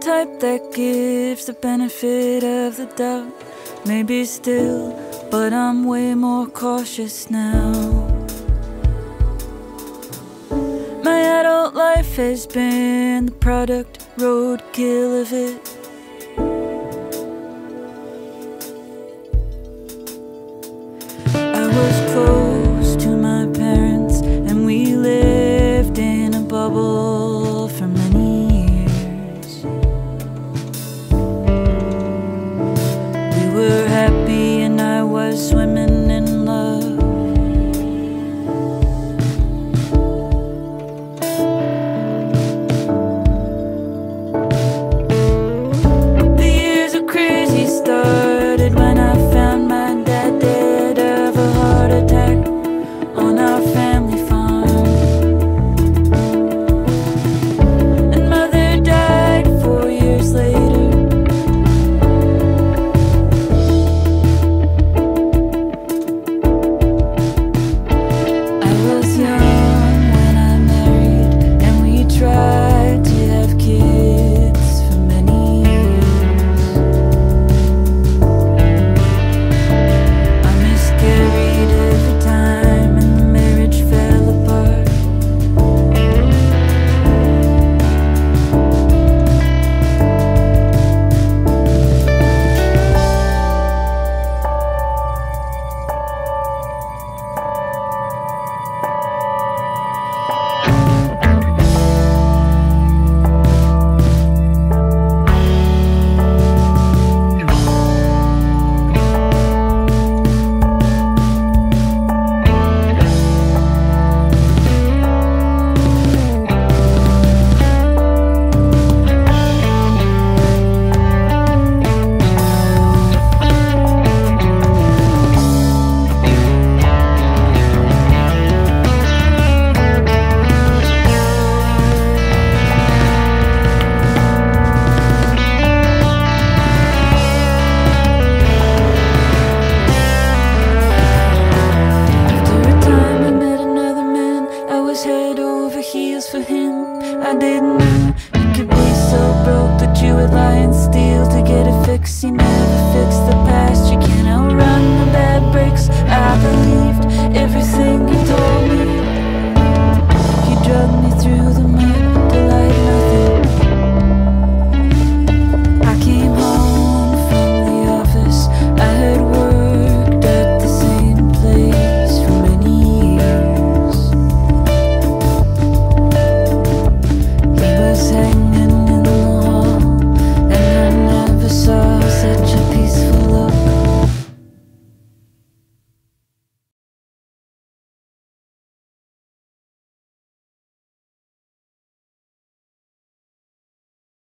type that gives the benefit of the doubt. Maybe still, but I'm way more cautious now. My adult life has been the product, roadkill of it. swimming heels for him. I didn't know you could be so broke that you would lie and